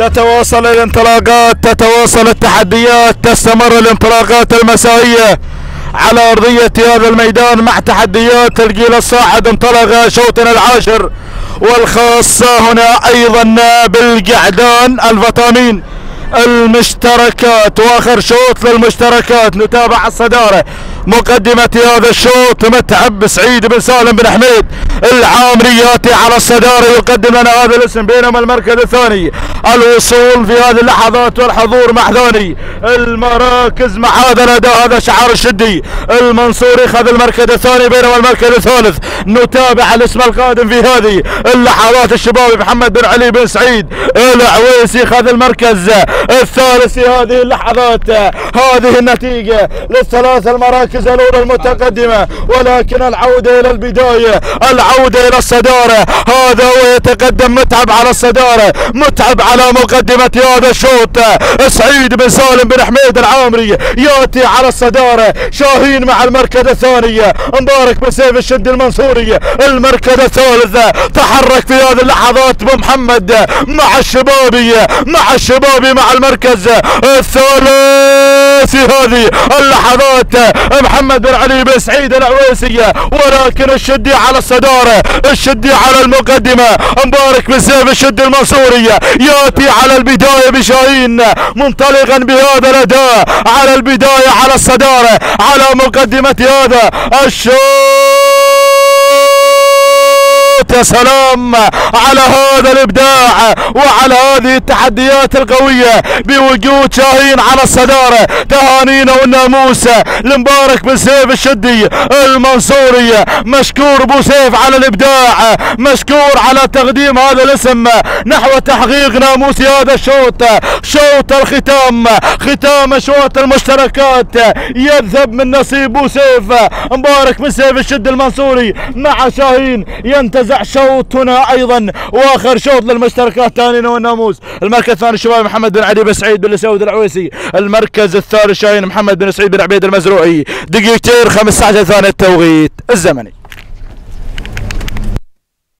تتواصل الانطلاقات تتواصل التحديات تستمر الانطلاقات المسائية على أرضية هذا الميدان مع تحديات الجيل الصاعد. انطلق شوطنا العاشر والخاصة هنا أيضا بالقعدان الفطامين المشتركات وآخر شوط للمشتركات نتابع الصدارة. مقدمة هذا الشوط متعب سعيد بن سالم بن حميد. العامري ياتي على الصدارة يقدم لنا هذا الاسم بينما المركز الثاني. الوصول في هذه اللحظات والحضور مع المراكز مع هذا الأداء هذا شعار الشدي المنصوري خذ المركز الثاني بينما المركز الثالث. نتابع الاسم القادم في هذه اللحظات. الشبابي محمد بن علي بن سعيد العويسي خذ المركز الثالث في هذه اللحظات. هذه النتيجة للثلاث المراكز الأولى المتقدمة. ولكن العودة إلى البداية العودة إلى الصدارة. هذا هو يتقدم متعب على الصدارة. متعب على مقدمة هذا الشوط. سعيد بن سالم بن حميد العامري يأتي على الصدارة. شاهين مع المركز الثاني. مبارك بن سيف الشد المنصوري. المركز الثالث. تحرك في هذه اللحظات بمحمد مع الشبابي مع الشبابي مع المركز الثالث هذه اللحظات. محمد بن علي بن سعيد العويسي. ولكن الشدي على الصدارة الشدي على المقدمة. مبارك بن سيف الشد المنصوري. يأتي على البداية بشاهين. منطلقا بهذا الأداء. على البداية على الصدارة على مقدمة هذا الشوط! يا سلام على هذا الإبداع وعلى هذه التحديات القوية بوجود شاهين على الصدارة تهانينا والناموس. لمبارك بن سيف الشدي المنصوري. مشكور أبو سيف على الإبداع مشكور على تقديم هذا الاسم نحو تحقيق ناموس هذا الشوط. شوط الختام ختام اشواط المشتركات. يذهب من نصيب أبو سيف. مبارك بن سيف الشد المنصوري مع شاهين. ينتزع شوطنا أيضا. وآخر شوط للمشتركات ثاني والناموس المركز الثاني الشباب محمد بن علي بن سعيد بن سعود العويسي. المركز الثالث شاهين محمد بن سعيد بن عبيد المزروعي. دقيقتين 15 ثانية التوقيت الزمني.